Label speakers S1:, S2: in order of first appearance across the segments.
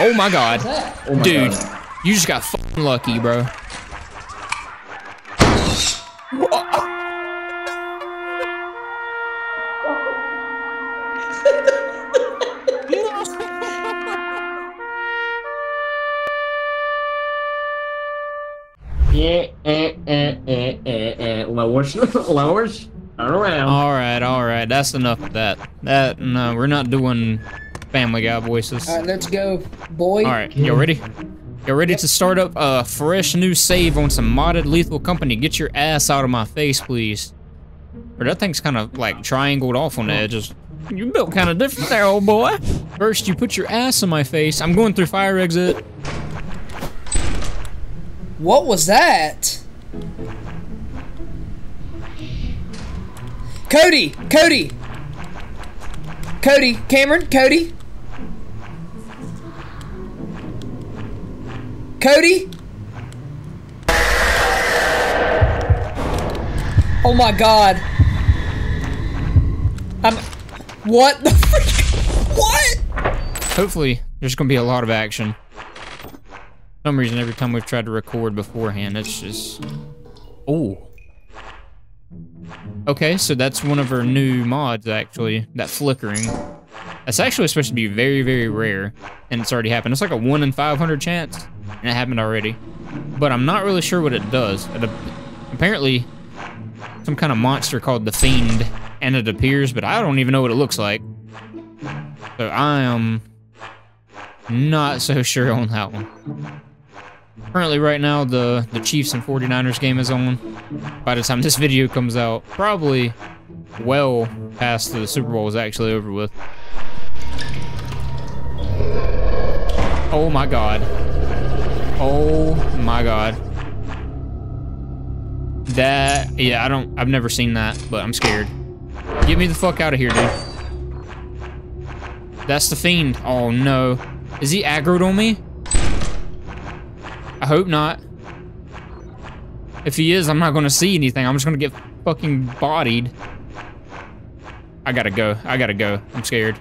S1: Oh my god.
S2: Oh my
S1: Dude,
S2: God.
S1: you just got fucking lucky, bro.
S2: Yeah, eh, eh, eh, eh, eh. Lowers, lowers, turn around.
S1: All right, all right. That's enough of that. That no, we're not doing Family Guy voices.
S3: All right, let's go, boy.
S1: All right, y'all ready? Y'all ready to start up a fresh new save on some modded Lethal Company? Get your ass out of my face, please. Or that thing's kind of like triangled off on the edges. You built kind of different there, old boy. First, you put your ass in my face. I'm going through fire exit.
S3: What was that? Cody, Cody, Cody, Cameron, Cody, Cody. Oh my God. I'm. What the freak? What?
S1: Hopefully, there's gonna be a lot of action. For some reason, every time we've tried to record beforehand, it's just. Oh. Okay, so that's one of our new mods, actually. That flickering. That's actually supposed to be very, very rare, and it's already happened. It's like a 1 in 500 chance, and it happened already. But I'm not really sure what it does. It, apparently, some kind of monster called the Fiend, and it appears, but I don't even know what it looks like. So I am not so sure on that one. Currently, right now, the, the Chiefs and 49ers game is on. By the time this video comes out, probably well past the Super Bowl is actually over with. Oh my god. Oh my god. That, yeah, I don't, I've never seen that, but I'm scared. Get me the fuck out of here, dude. That's the fiend. Oh no. Is he aggroed on me? I hope not. If he is, I'm not gonna see anything. I'm just gonna get fucking bodied. I gotta go. I gotta go. I'm scared.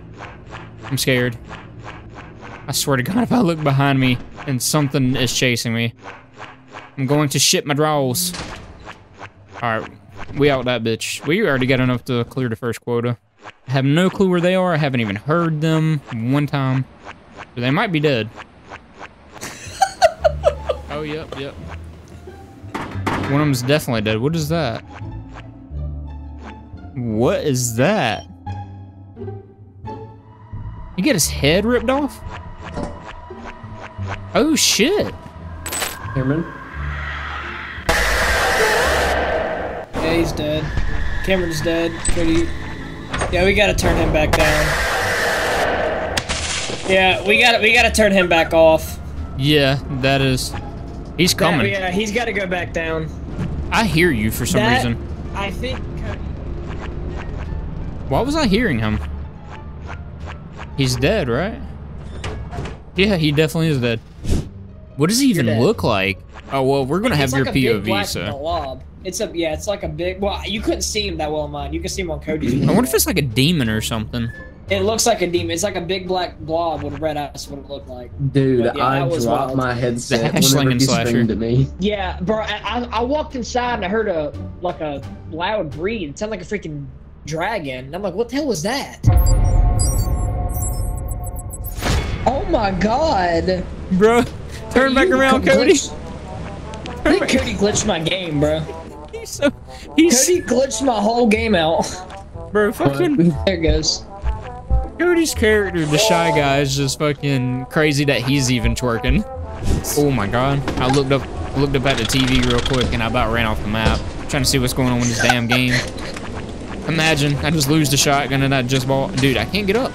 S1: I'm scared. I swear to God, if I look behind me and something is chasing me, I'm going to shit my drawers. Alright, we out that bitch. We already got enough to clear the first quota. I have no clue where they are. I haven't even heard them one time. So they might be dead. oh, yep, yep. One of them's definitely dead. What is that? What is that? You get his head ripped off? Oh shit.
S2: Cameron.
S3: Yeah, he's dead. Cameron's dead. Cody. Yeah, we gotta turn him back down. Yeah, we gotta we gotta turn him back off.
S1: Yeah, that is. He's
S3: That-
S1: coming.
S3: yeah, he's gotta go back down.
S1: I hear you for some
S3: That-
S1: reason.
S3: I think. Cody-
S1: Why was I hearing him? He's dead, right? Yeah, he definitely is dead. What does he even
S3: dead.
S1: look like? Oh well, we're gonna have
S3: it's
S1: your
S3: like a
S1: POV,
S3: black
S1: so.
S3: blob. It's a yeah, it's like a big. Well, you couldn't see him that well in mine. You can see him on Cody's.
S1: I wonder if it's like a demon or something.
S3: It looks like a demon. It's like a big black blob with red eyes. What it looked like.
S2: Dude,
S3: yeah,
S2: I
S3: was
S2: dropped
S3: wild.
S2: my headset
S1: The hash
S2: whenever
S1: slinging
S2: he
S1: slasher.
S2: screamed at me.
S3: Yeah, bro. I, I, I walked inside and I heard a like a loud breed. It sounded like a freaking dragon. And I'm like, what the hell was that? Oh my god.
S1: Bro, turn back around, Cody.
S3: I think Cody glitched my game, bro.
S1: He's so. He's.
S3: Cody glitched my whole game out.
S1: Bro, fucking.
S3: There it goes.
S1: Cody's character, the shy guy, is just fucking crazy that he's even twerking. Oh my god. I looked up looked up at the TV real quick and I about ran off the map. Trying to see what's going on with this damn game. Imagine, I just lose the shotgun and I just bought. Dude, I can't get up.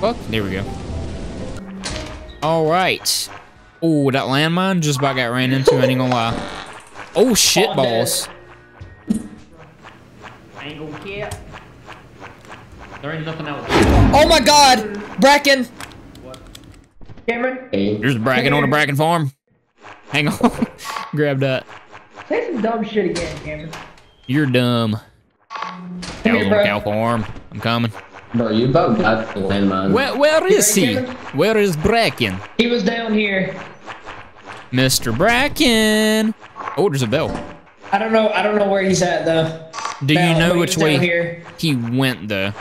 S1: Fuck. There we go. Alright. Oh, that landmine just about got ran into, I ain't gonna lie. Oh, shit balls.
S2: ain't gonna care. There ain't nothing else.
S3: Oh my god! Bracken!
S4: Cameron,
S1: There's a bracken on a bracken farm. Hang on. Grab that.
S4: say some dumb shit again, Cameron.
S1: You're dumb. Cows on cow farm. I'm coming.
S2: Bro, you about got the landmine.
S1: Where, where is he? Where is Bracken?
S3: He was down here.
S1: Mr. Bracken. Oh, there's a bell.
S3: I don't know. I don't know where he's at though.
S1: Do you know which way
S3: here?
S1: he went though?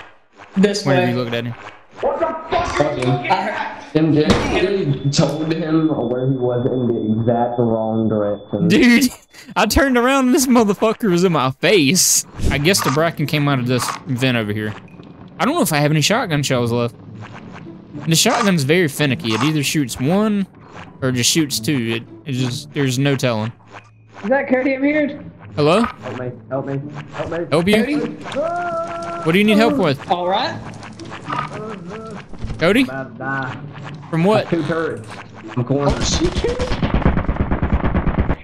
S3: This
S1: where
S3: way.
S1: you looked at him. What the fuck? Fucking.
S3: I,
S2: MJ told him where he was in the exact wrong direction.
S1: Dude, I turned around and this motherfucker was in my face. I guess the Bracken came out of this vent over here. I don't know if I have any shotgun shells left. The shotgun's very finicky. It either shoots one or just shoots two. It, it just, there's no telling.
S4: Is that Cody I'm here?
S1: Hello?
S2: Help me, help me, help me.
S1: Help you? What do you need help with?
S3: all right.
S1: Cody?
S2: About to die.
S1: From what?
S2: Two turrets. I'm cornered.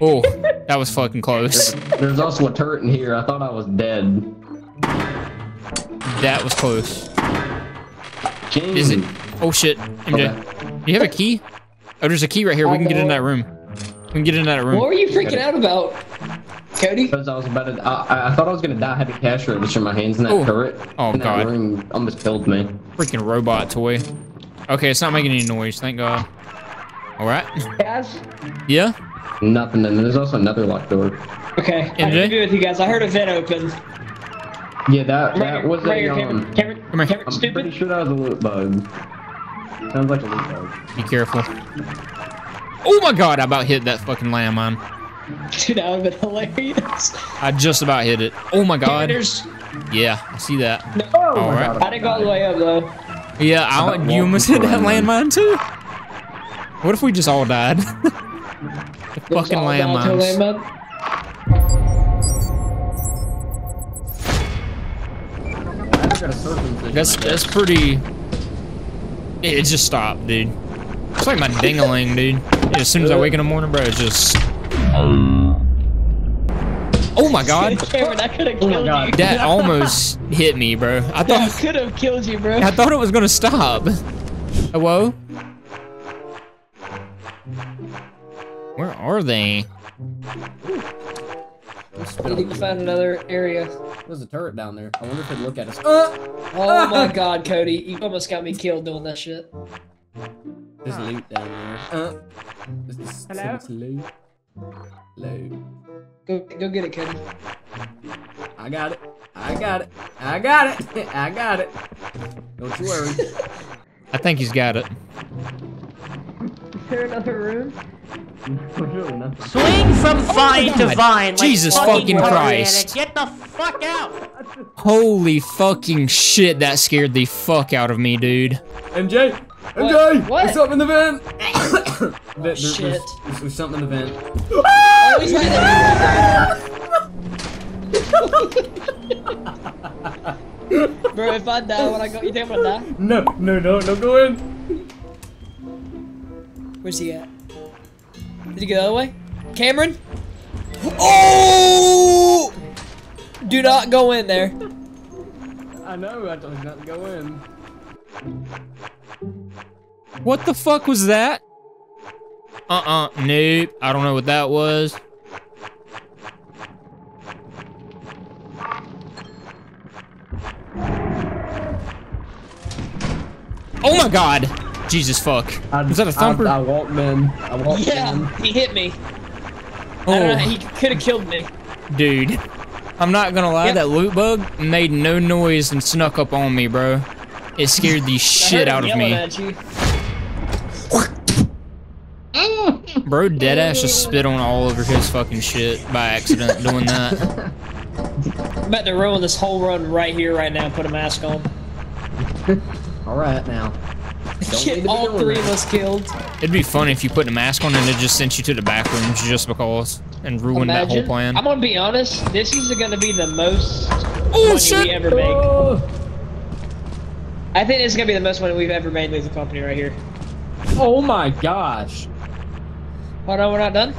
S1: Oh, oh, that was fucking close.
S2: There's also a turret in here. I thought I was dead.
S1: That was close.
S2: King.
S1: Is it? Oh shit. MJ.
S2: Okay.
S1: Do you have a key? Oh, there's a key right here. We can get in that room. We can get in that room.
S3: What were you freaking out about, Cody?
S2: Because I was about to, I, I- I thought I was gonna die. I had the cash register in my hands in that
S1: Oh.
S2: turret.
S1: Oh,
S2: and
S1: God.
S2: That ring almost killed me.
S1: Freaking robot toy. Okay, it's not making any noise. Thank God. All right.
S4: Guys,
S1: Yeah.
S2: Nothing. And there's also another locked door.
S3: Okay, I
S1: MJ?
S3: can be with you guys. I heard a vent open.
S2: Yeah, that
S3: Right
S2: that
S3: here,
S2: was
S3: right
S2: a
S3: here,
S2: um.
S3: Cameron. Cameron,
S1: Come.
S3: Cameron,
S2: I'm
S3: stupid.
S2: pretty sure that was a loot bug. Sounds like a loot bug.
S1: Be careful. Oh my God! I about hit that fucking landmine.
S3: Dude, that would have been hilarious.
S1: I just about hit it. Oh my God.
S3: There's,
S1: Yeah, I see that.
S3: no,
S1: All right.
S3: I didn't go all the way up though.
S1: Yeah, I,
S2: about
S1: you almost hit that landmine too. What if we just all died? fucking
S3: all down
S1: landmines. That's that's pretty. It just stopped, dude. It's like my dingaling, dude. As soon as I wake in the morning, bro, it's just. Oh my god,
S3: Cameron, that could have killed
S2: God.
S3: you.
S1: that almost hit me, bro. I
S3: That
S1: thought
S3: could have killed you, bro.
S1: I thought it was gonna stop. Hello? Where are they?
S3: I need to find another area.
S2: There's a turret down there. I wonder if they'd look at us.
S3: Uh, uh, oh my uh. god, Cody, you almost got me killed doing that shit.
S2: There's loot down there. Uh, this
S4: Hello?
S2: some loot. Loot.
S3: Go, go get it, Cody.
S2: I got it. I got it. I got it. I got it. Don't you worry.
S1: I think he's got it.
S4: is there another room?
S2: Really not.
S5: Swing from oh vine to vine. like
S1: Jesus fucking
S5: Tarzan.
S1: Christ.
S5: Get the fuck out.
S1: Holy fucking shit, that scared the fuck out of me, dude.
S2: MJ! MJ!
S3: What?
S2: There's something in the vent! There- there-
S3: shit.
S2: There's, there's, there's something in the vent.
S3: Oh, he's right there. Bro, if I die when I go, you think I'm gonna die?
S2: No, no, no, no, go in!
S3: Where's he at? Did he go the other way? Cameron?
S1: Oh!
S3: Do not go in there.
S2: I know, I told you not to go in.
S1: What the fuck was that? Uh-uh, nope. I don't know what that was. Oh my god! Jesus fuck.
S2: I,
S1: Was that a thumper?
S2: I, I walked in. I walked in.
S3: Yeah, he hit me. I don't know,
S1: Oh,
S3: he could have killed me.
S1: dude. I'm not gonna lie,
S3: Yep.
S1: that loot bug made no noise and snuck up on me, bro. It scared the shit out of me.
S3: At you.
S1: Bro, deadass just spit on all over his fucking shit by accident doing that.
S3: I'm about to ruin this whole run right here, right now. and Put a mask on.
S2: Alright now. Don't need to
S3: Get all
S2: doing
S3: three
S2: that.
S3: of us killed.
S1: It'd be funny if you put a mask on and it just sent you to the back rooms just because and ruined that whole plan.
S3: I'm gonna be honest. This is gonna be the most
S1: Oh
S3: money
S1: shit!
S3: we ever make.
S2: Oh,
S3: I think this is gonna be the most money we've ever made as a company right here.
S2: oh my gosh.
S3: Oh no, we're not done.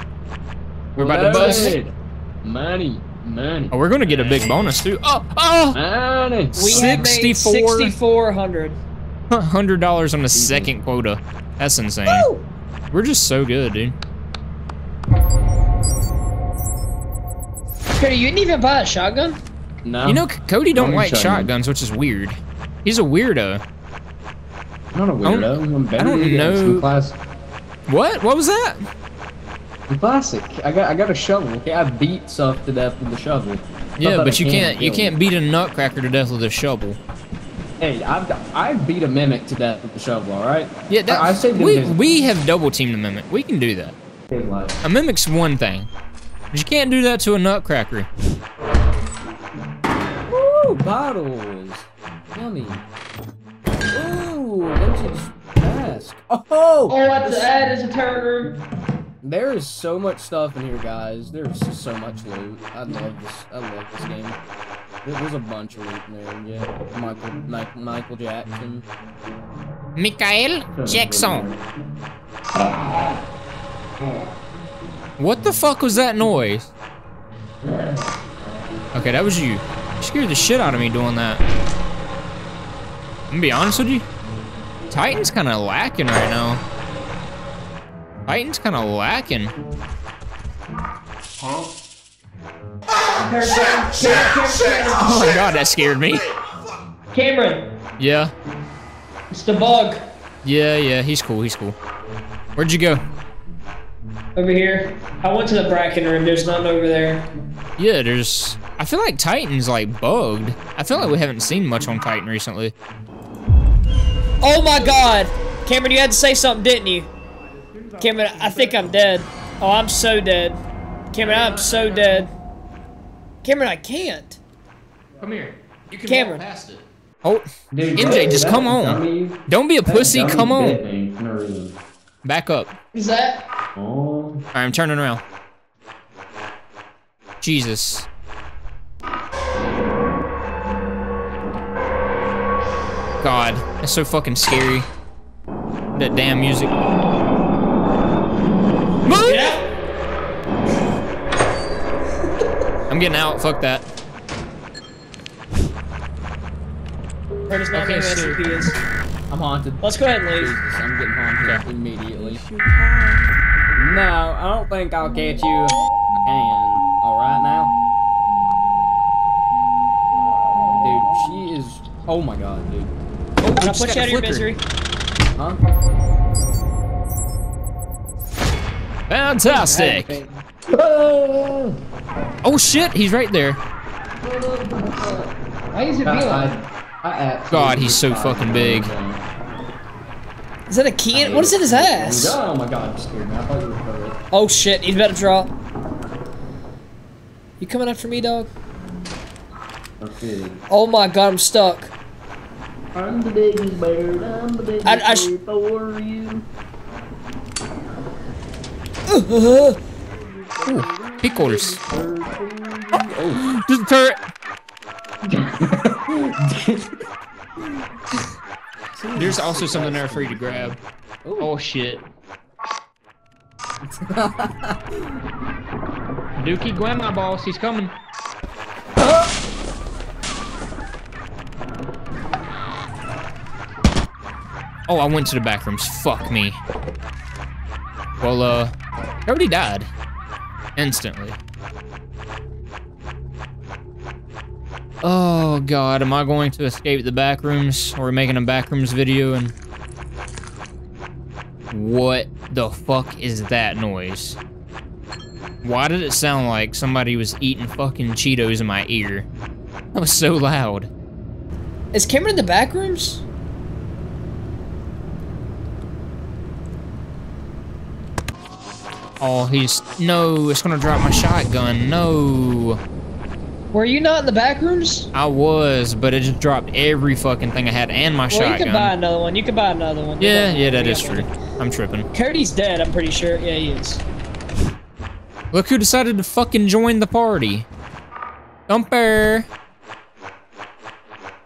S1: We're about to bust.
S2: Money. Money.
S1: Oh, we're gonna get a big bonus too. Oh, oh!
S2: Money.
S3: We have made 6,400.
S1: Hundred dollars on the second quota. That's insane. We're just so good, dude.
S3: Cody, you didn't even buy a shotgun?
S2: No.
S1: You know, Cody don't like
S2: shotgun.
S1: shotguns, which is weird. He's a weirdo.
S2: I'm not a weirdo. I'm better
S1: don't
S2: than you guys
S1: know-
S2: in.
S1: What? What was that?
S2: In Classic. I got I got a shovel. Okay, I beat stuff to death with the shovel.
S1: Yeah, but
S2: I
S1: you can't you can't beat a nutcracker to death with a shovel.
S2: Hey, I've I beat a mimic to death with the shovel. All right.
S1: Yeah, that,
S2: I, I saved him
S1: we
S2: his,
S1: we have double teamed a mimic. We can do that. A mimic's one thing, but you can't do that to a nutcracker.
S2: Ooh, bottles. Yummy. Ooh, vintage mask. Oh,
S4: Oh, that's, that is a turret room.
S2: there is so much stuff in here, guys. There's so much loot. I love this. I love this game. There- There's a bunch of loot in there. Yeah, Michael, Michael, Michael Jackson.
S1: Michael Jackson. What the fuck was that noise? Okay, that was you. You scared the shit out of me doing that. I'm gonna be honest with you. Titan's kind of lacking right now. Titan's kind of lacking. Oh my god, that scared me.
S3: Cameron,
S1: Yeah,
S3: it's the bug
S1: yeah, yeah. He's cool. He's cool. Where'd you go?
S3: over here. I went to the Bracken room. There's nothing over there.
S1: Yeah, there's. I feel like Titan's like bugged. I feel like we haven't seen much on Titan recently.
S3: Oh my God, Cameron, you had to say something, didn't you? Cameron, I think I'm dead. Oh, I'm so dead. Cameron, I'm so dead. Cameron, I can't.
S1: Come here. You can
S3: Cameron.
S1: past it. Oh,
S2: Dude,
S1: MJ, just come on.
S2: dummy-
S1: don't be a pussy. Come on.
S2: bit me for no reason.
S1: Back up.
S3: Is that?
S2: Oh.
S1: All right, I'm turning around. Jesus. God, that's so fucking scary. That damn music. Move!
S3: Yeah.
S1: I'm getting out. Fuck that.
S3: Curtis, not
S1: Okay,
S3: okay,
S1: so-
S3: is.
S2: I'm haunted.
S3: Let's go ahead and leave.
S2: Jesus, I'm getting haunted immediately. No, I don't think I'll catch you. I can. Alright now? Dude, she is. Oh my god, dude.
S1: Oh,
S3: I'm gonna
S1: just
S3: put
S1: got
S3: you out of your misery.
S2: Huh?
S1: Fantastic. Oh Oh, shit, he's right there.
S3: Why is it
S2: I,
S3: being
S2: I, I absolutely
S1: God, he's so fucking big.
S3: Is that a key? What is in his oh, ass?
S2: Oh my god, you scared me. I thought you were turret.
S3: Oh shit, he's about to drop. You coming after me, dog?
S2: Okay.
S3: Oh my god, I'm stuck.
S2: I'm the biggest bird. I'm the biggest
S3: I- I sh-
S2: bird for you.
S1: Pickles.
S2: Oh,
S1: Just a turret. There's also something there for you to grab. Oh shit. Dookie Gwen, my boss, he's coming. Oh, I went to the back rooms. Fuck me. Well, uh, I already died. Instantly. Oh god, am I going to escape the back rooms? Or making a back rooms video and... What the fuck is that noise? Why did it sound like somebody was eating fucking Cheetos in my ear? That was so loud.
S3: Is Cameron in the back rooms?
S1: Oh, he's... No, it's gonna drop my shotgun. No.
S3: Were you not in the back rooms?
S1: I was, but it just dropped every fucking thing I had and my
S3: Well, you could buy another one. You could buy another one.
S1: Yeah, yeah, that
S3: You
S1: true.
S3: one.
S1: I'm tripping.
S3: Cody's dead, I'm pretty sure. Yeah, he is.
S1: Look who decided to fucking join the party. Thumper.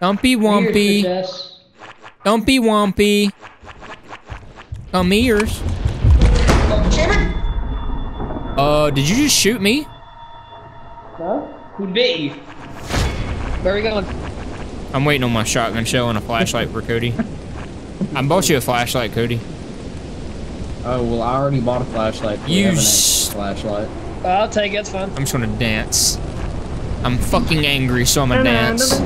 S1: Thumpy Wumpy. Thumpy Wumpy. Come ears.
S3: Cameron?
S1: Uh, did you just shoot me? Huh?
S3: Who bit you? Where are we going?
S1: I'm waiting on my shotgun shell and a flashlight for Cody. I bought you a flashlight, Cody.
S2: oh well, I already bought a flashlight. We
S1: You
S2: have an
S1: s-
S2: extra flashlight.
S3: I'll take it, it's fine.
S1: I'm just gonna dance. I'm fucking angry, so I'm gonna dance.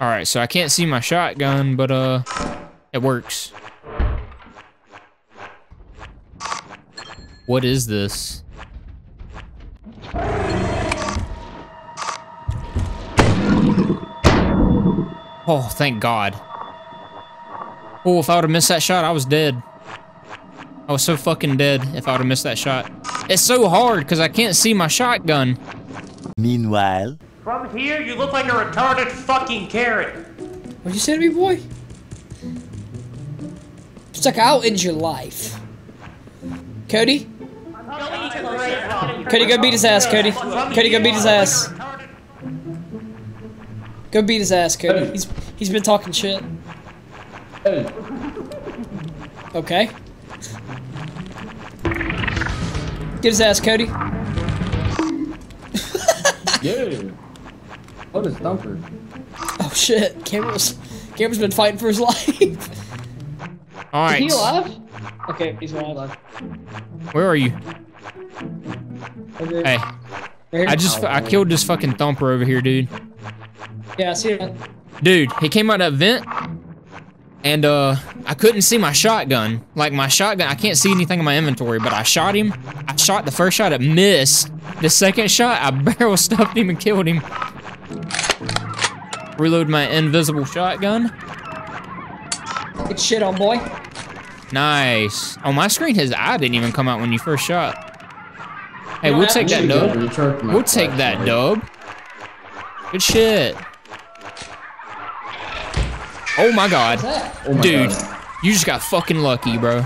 S1: All right, so I can't see my shotgun, but uh, it works. What is this? Oh, thank God. Oh, if I would have missed that shot, I was dead. I was so fucking dead if I would have missed that shot. It's so hard because I can't see my shotgun.
S6: Meanwhile,
S5: From here, you look like a retarded fucking carrot.
S3: What'd you say to me, boy? It's like I'll end your life. Cody? Cody, go beat his ass, Cody. Cody, go beat his ass. Go beat his ass, Cody. He's he's been talking shit. Okay. Get his ass, Cody.
S2: yeah. What is Thumper?
S3: Oh shit. Cameron's Cameron's been fighting for his life.
S1: All
S3: Is he alive? Okay, he's alive.
S1: where are you? Hey, I just I killed this fucking thumper over here, dude.
S3: yeah, I see that.
S1: Dude, he came out of that vent, and uh, I couldn't see my shotgun. Like my shotgun, I can't see anything in my inventory. But I shot him. I shot the first shot, it missed. The second shot, I barrel stuffed him and killed him. Reload my invisible shotgun.
S3: Good shit on boy.
S1: Nice. On my screen, his eye didn't even come out when you first shot. Hey, we'll take that dub. We'll take that dub. Good shit. Oh my god.
S2: Oh my
S1: Dude,
S2: God.
S1: you just got fucking lucky, bro.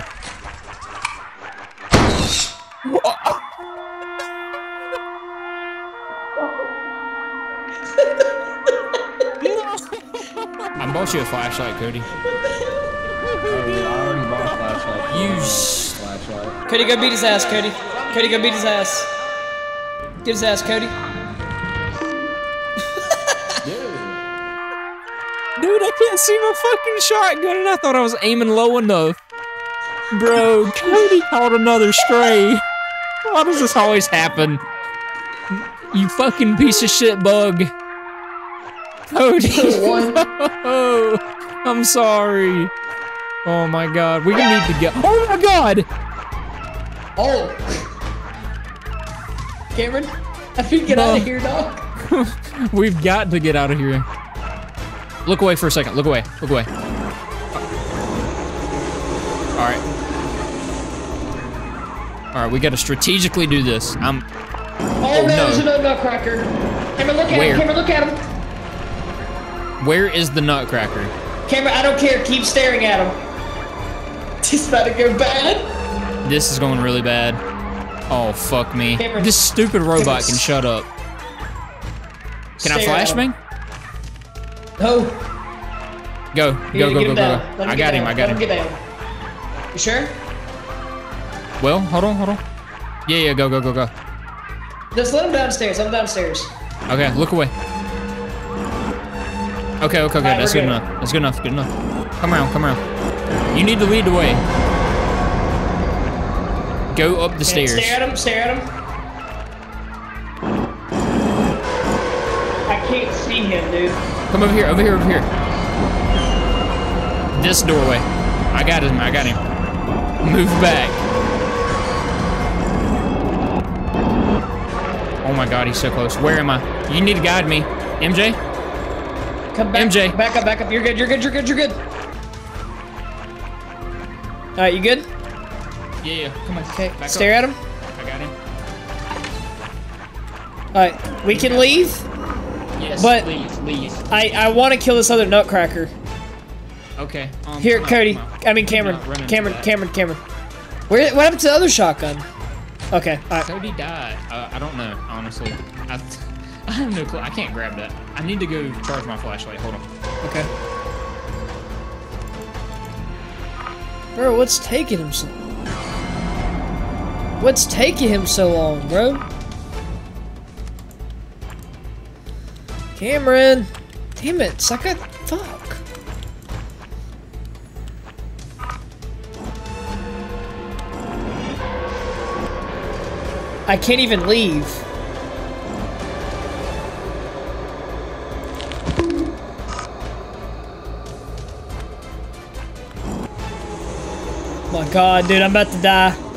S1: I bought you a flashlight, Cody.
S2: Oh, yeah, I already bought a flashlight.
S1: You
S2: flashlight.
S3: Cody, go beat his ass, Cody. Cody, go beat his ass. Get his ass, Cody.
S1: Dude, I can't see my fucking shotgun, and I thought I was aiming low enough. Bro, Cody caught another stray. Why does this always happen? You fucking piece of shit bug. Cody. Oh, I'm sorry. Oh my god, we need to get. Oh my god!
S3: Oh! Cameron, I think get out of here, dog.
S1: We've got to get out of here. Look away for a second. Look away. Look away. All right. All right, we got to strategically do this. I'm.
S3: Oh,
S1: Oh,
S3: no,
S1: no.
S3: there's another nutcracker. Cameron, look at
S1: Where?
S3: him. Cameron, look at him.
S1: Where is the Nutcracker?
S3: Cameron, I don't care. Keep staring at him. It's about to go bad.
S1: This is going really bad. Oh fuck me!
S3: Cameron.
S1: This stupid robot
S3: Cameron,
S1: can shut up. Can I
S3: Stare at
S1: flashbang?
S3: No.
S1: Go, go, go, go, go, go. I got him. I got
S3: Let him
S1: him.
S3: You sure?
S1: Well, hold on, hold on. Yeah, yeah, go, go, go, go.
S3: Just let him downstairs. I'm downstairs.
S1: Okay, look away. Okay, okay, okay.
S3: Alright,
S1: That's good
S3: good.
S1: enough. That's good enough. Good enough. Come around, come around. You need to lead the way. Go up the stairs.
S3: Stare at him. Stare at him. I can't see him, dude.
S1: Come over here, over here, over here. This doorway. I got him. I got him. Move back. Oh my god, he's so close. Where am I? You need to guide me. MJ?
S3: Come back.
S1: MJ.
S3: Back up. Back up. You're good. You're good. You're good. You're good. All right. You good?
S1: Yeah, yeah. Come on.
S3: Okay.
S1: Back
S3: Stare
S1: up.
S3: at him.
S1: I got him.
S3: All right. We can leave.
S1: Yes,
S3: But-
S1: please, please.
S3: I I want to kill this other nutcracker.
S1: Okay. Um,
S3: Here, Cody.
S1: out.
S3: I mean Cameron.
S1: not
S3: Cameron. Cameron. Cameron. Where? What happened to the other shotgun? Okay. Right.
S1: Cody died. Uh, I don't know, honestly. I, I have no clue. I can't grab that. I need to go charge my flashlight. Hold on.
S3: Okay. Bro, what's taking him so What's taking him so long, bro? Cameron! Damn it, sucker! Fuck! I can't even leave. My god, dude, I'm about to die.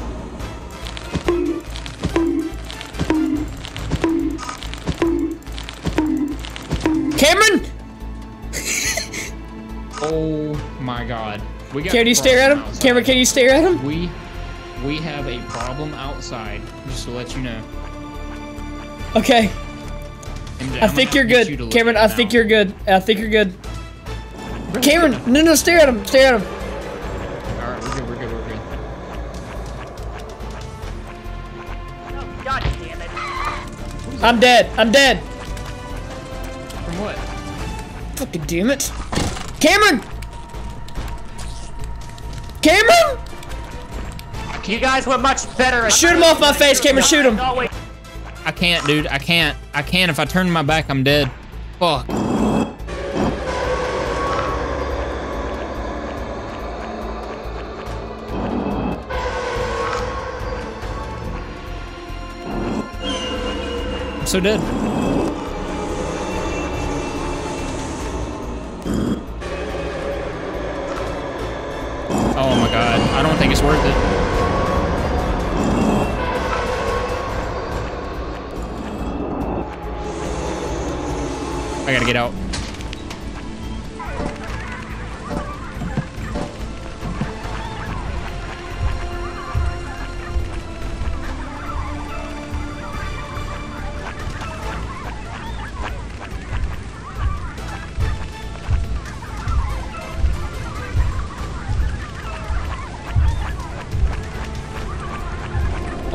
S1: We got
S3: Can you stare at him?
S1: problem
S3: Cameron, can you stare at him?
S1: We we have a problem outside. Just to let you know.
S3: Okay,
S1: MJ,
S3: I think you're
S1: get you
S3: good. Cameron, I
S1: it
S3: think
S1: now.
S3: you're good. I think you're good. Cameron, no, no, stare at him. Stare at him.
S1: Alright, we're good, we're good, we're good.
S5: Oh, God damn it.
S3: I'm dead. I'm dead.
S1: From what?
S3: Fucking damn it. Cameron! Cameron!
S5: You guys were much better at
S3: Shoot him off my face, Cameron, shoot him.
S1: I can't, dude. I can't. I can't. If I turn my back, I'm dead. Fuck. I'm so dead. I don't think it's worth it. I gotta get out.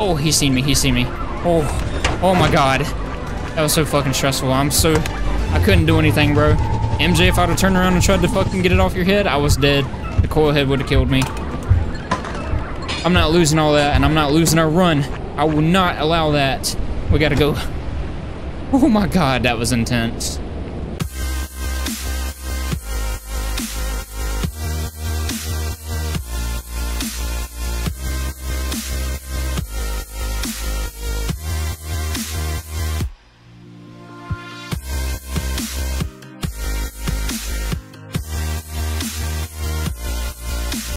S1: Oh, he's seen me. He's seen me. Oh, oh my god. That was so fucking stressful. I'm so... I couldn't do anything, bro. MJ, if I'd have turned around and tried to fucking get it off your head, I was dead. The coil head would have killed me. I'm not losing all that, and I'm not losing our run. I will not allow that. We gotta go. Oh my god, that was intense.